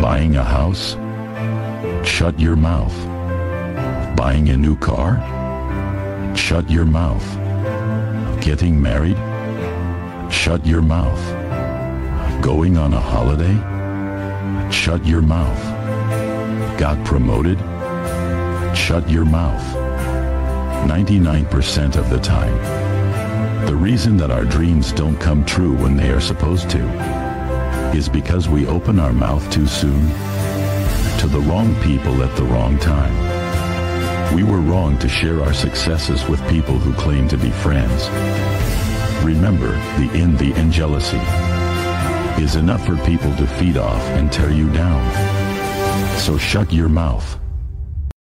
Buying a house? Shut your mouth. Buying a new car? Shut your mouth. Getting married? Shut your mouth. Going on a holiday? Shut your mouth. Got promoted? Shut your mouth. 99% of the time. The reason that our dreams don't come true when they are supposed to is because we open our mouth too soon to the wrong people at the wrong time. We were wrong to share our successes with people who claim to be friends. Remember, the envy and jealousy is enough for people to feed off and tear you down. So shut your mouth.